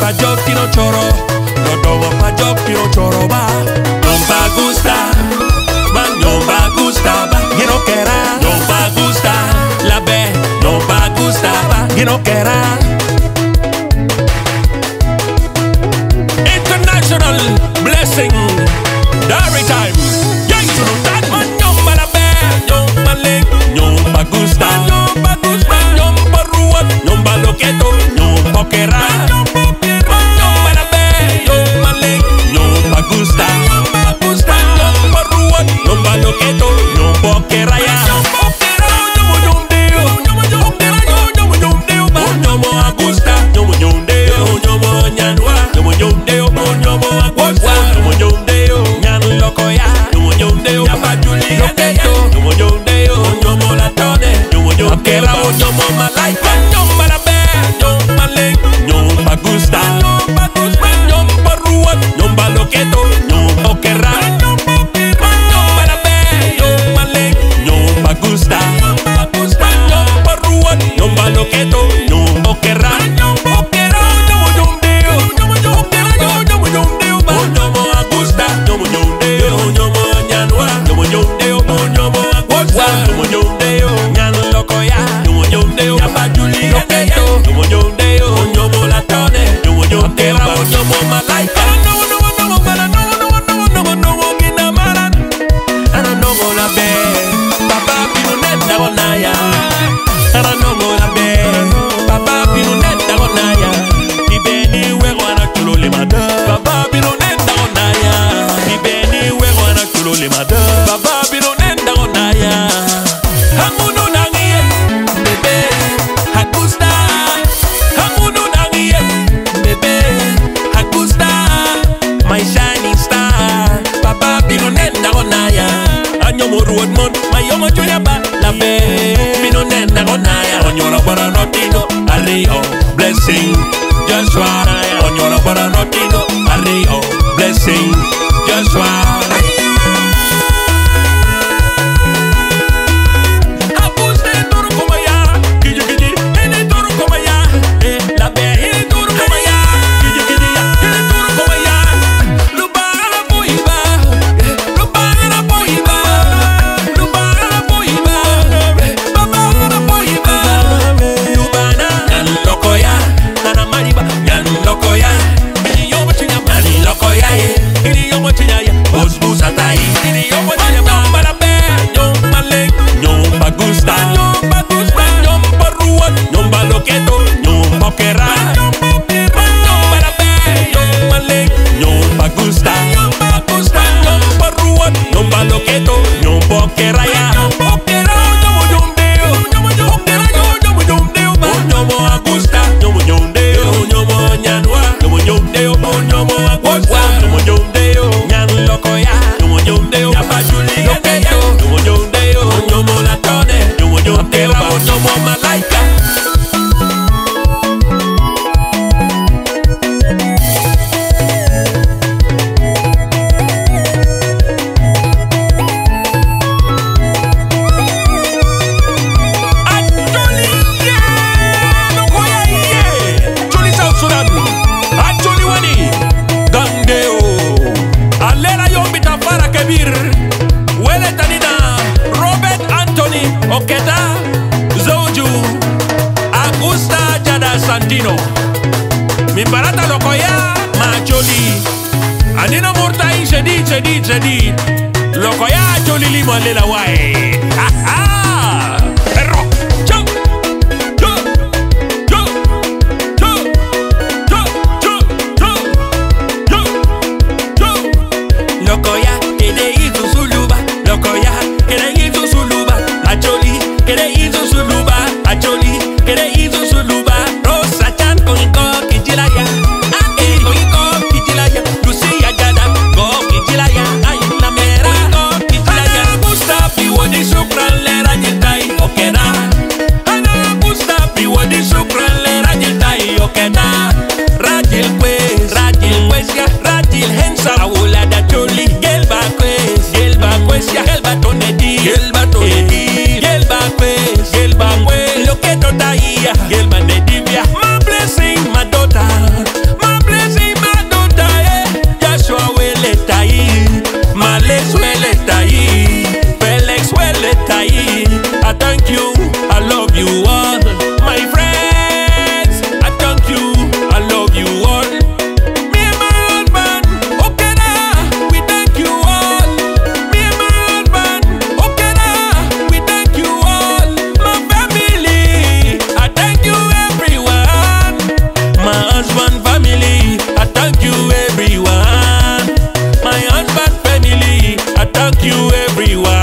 pajokino choro lodowo pajokino choro ba nomba gusta ba nomba gusta ba gino kera nomba gusta non nomba gusta ba gino kera Santino Mimbarata Lokoya Maccioli Andino Murtai Sedi Sedi Sedi Lokoya Jolili Malela guai. la tonne dit. thank you everyone.